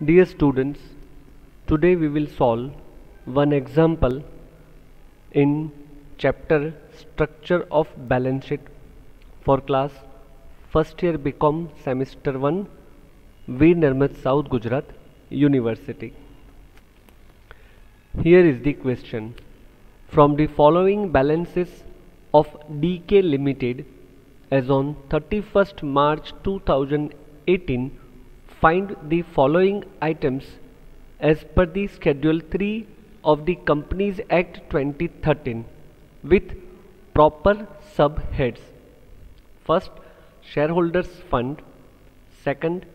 Dear students, today we will solve one example in chapter Structure of Balance Sheet for class first year BCom semester 1 Veer Narmad South Gujarat University. Here is the question. From the following balances of DK Limited as on 31st March 2018 find the following items as per the schedule 3 of the companies act 2013 with proper subheads. First shareholders fund. Second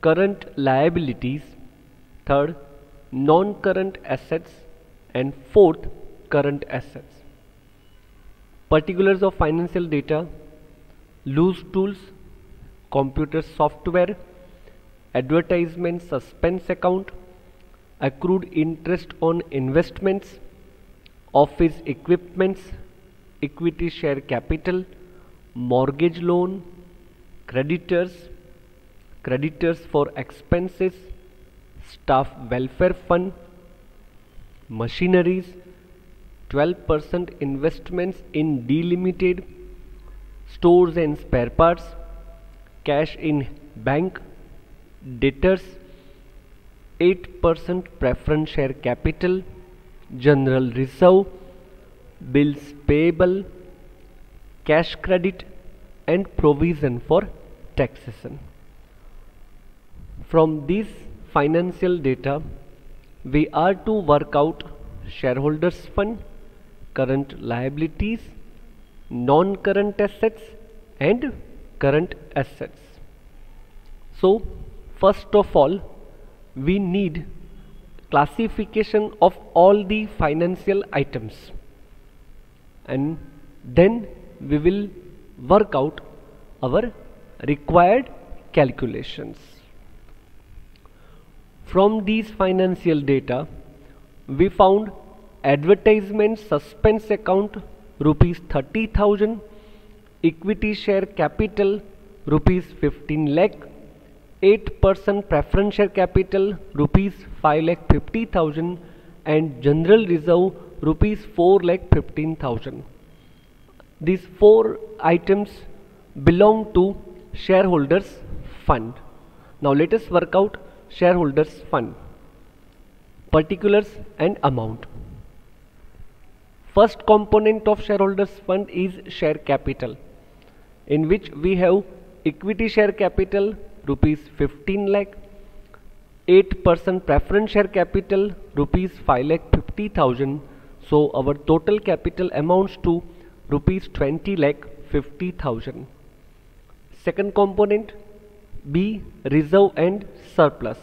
current liabilities. Third non current assets. And fourth current assets. Particulars of financial data loose tools computer software advertisement suspense account accrued interest on investments office equipments equity share capital mortgage loan creditors creditors for expenses staff welfare fund machineries 12% investments in D Limited stores and spare parts cash in bank debtors 8% preference share capital general reserve bills payable cash credit and provision for taxation. From these financial data we are to work out shareholders fund current liabilities non-current assets and current assets. So first of all we need classification of all the financial items. And then we will work out our required calculations. From these financial data we found advertisement suspense account rupees 30000 equity share capital rupees 15 lakh 8% preference share capital rupees 5 lakh 50000 and general reserve rupees 4 lakh 15000 these four items belong to shareholders fund. Now let us work out shareholders fund particulars and amount. First component of shareholders fund is share capital in which we have equity share capital rupees 15 lakh 8% preference share capital rupees 5 lakh 50000 so our total capital amounts to rupees 20 lakh 50000 second component B reserve and surplus.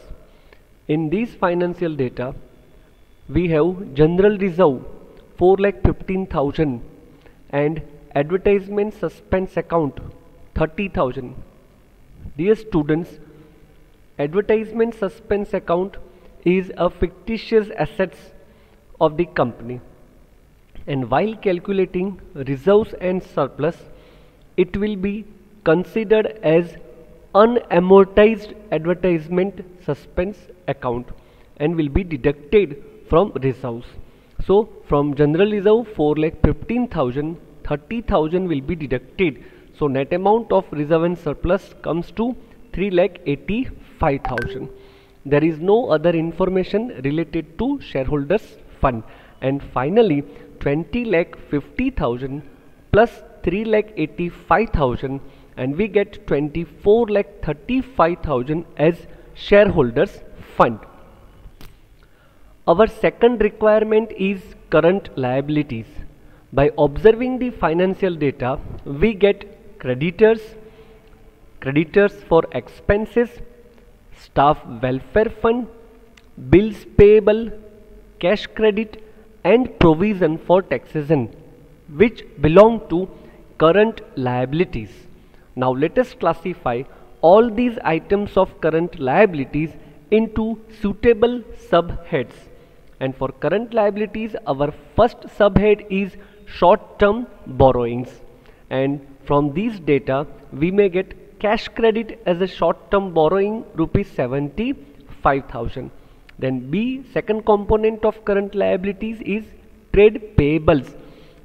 In these financial data we have general reserve 4 lakh 15000 and advertisement suspense account 30000 Dear students, advertisement suspense account is a fictitious assets of the company and while calculating reserves and surplus it will be considered as unamortized advertisement suspense account and will be deducted from reserves. So from general reserve 4 lakh 15,000 30,000 will be deducted so net amount of reserve and surplus comes to 3 lakh 85,000. There is no other information related to shareholders fund. And finally 20 lakh 50,000 plus 3 lakh 85,000 and we get 24 lakh 35,000 as shareholders fund. Our second requirement is current liabilities. By observing the financial data, we get creditors, creditors for expenses, staff welfare fund, bills payable, cash credit and provision for taxation which belong to current liabilities. Now let us classify all these items of current liabilities into suitable subheads and for current liabilities our first subhead is short term borrowings and from these data we may get cash credit as a short term borrowing rupees 75,000. then b second component of current liabilities is trade payables.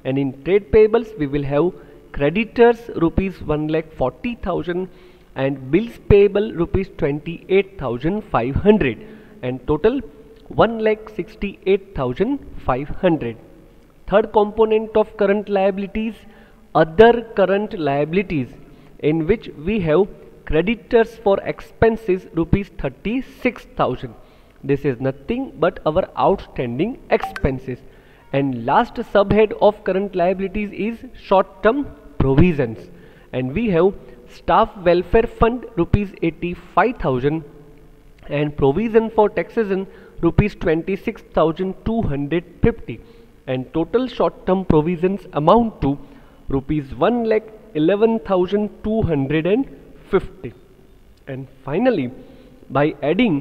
And in trade payables we will have creditors rupees 1 lakh 40000 and bills payable rupees 28500 and total 1 lakh 68500 third component of current liabilities other current liabilities in which we have creditors for expenses rupees 36000 this is nothing but our outstanding expenses. And last subhead of current liabilities is short term provisions. And we have staff welfare fund rupees 85000 and provision for taxation rupees 26250 and total short term provisions amount to rupees 1 lakh 11250 and finally by adding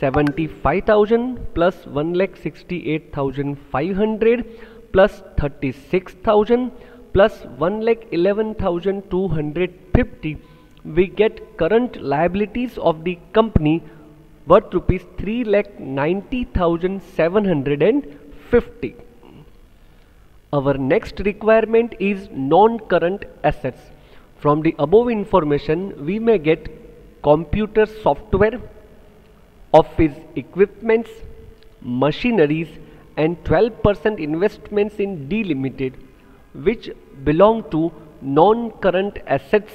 75000 plus 1 lakh 68500 plus 36000 plus 1 lakh 11250 we get current liabilities of the company worth rupees 3 lakh 90750 our next requirement is non-current assets. From the above information, we may get computer software, office equipments, machineries and 12% investments in D Limited which belong to non-current assets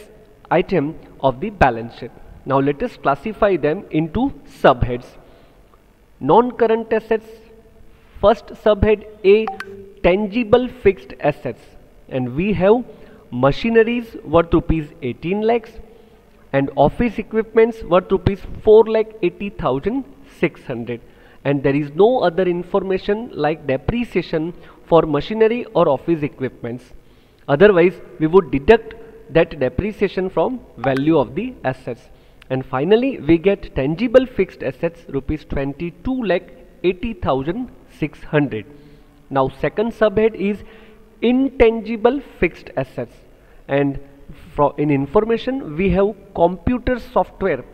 item of the balance sheet. Now let us classify them into subheads. Non-current assets, first subhead A tangible fixed assets. And we have machineries worth rupees 18 lakhs and office equipments worth rupees 4 lakh 80,600 and there is no other information like depreciation for machinery or office equipments. Otherwise we would deduct that depreciation from value of the assets. And finally we get tangible fixed assets rupees 22 lakh 80,600 now second subhead is intangible fixed assets. And in information we have computer software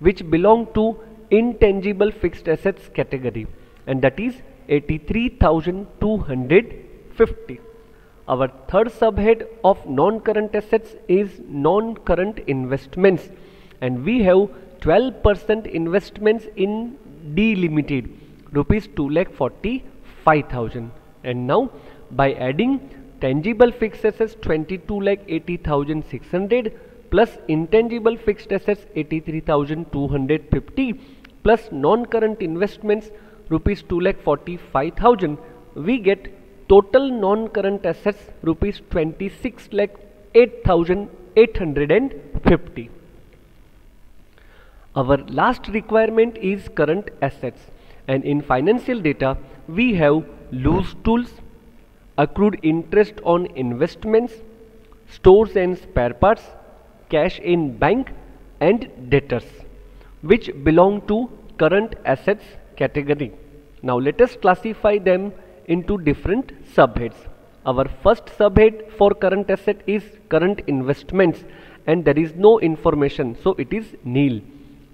which belong to intangible fixed assets category. And that is 83,250. Our third subhead of non-current assets is non-current investments. And we have 12% investments in D Limited rupees 2 lakh 40 5000 and now by adding tangible fixed assets 22 lakh 80600 plus intangible fixed assets 83250 plus non-current investments rupees 2 lakh 45000 we get total non-current assets rupees 26 lakh 8850 our last requirement is current assets and in financial data we have loose tools, accrued interest on investments, stores and spare parts, cash in bank and debtors which belong to current assets category. Now let us classify them into different subheads. Our first subhead for current asset is current investments and there is no information so it is nil.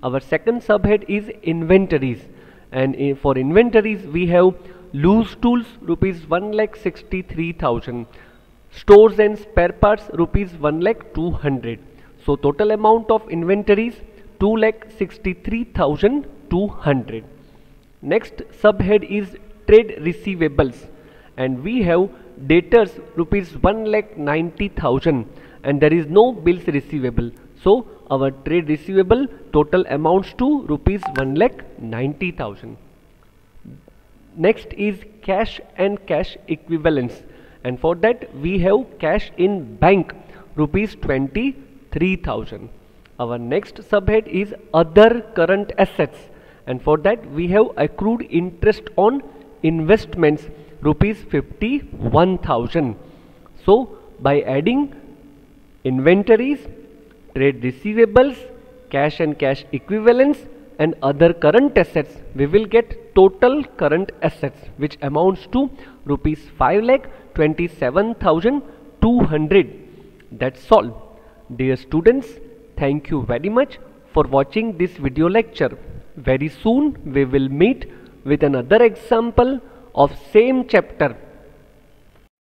Our second subhead is inventories and for inventories we have loose tools rupees 1 lakh 63000 stores and spare parts rupees 1 lakh 200 so total amount of inventories 2 lakh 63200 next subhead is trade receivables. And we have debtors rupees 1 lakh 90000 and there is no bills receivable so our trade receivable total amounts to rupees 1 lakh 90,000. Next is cash and cash equivalents and for that we have cash in bank rupees 23,000. Our next subhead is other current assets and for that we have accrued interest on investments rupees 51,000. So by adding inventories trade receivables, cash and cash equivalents and other current assets, we will get total current assets which amounts to rupees 5 lakh 27,200. That's all. Dear students, thank you very much for watching this video lecture. very soon we will meet with another example of same chapter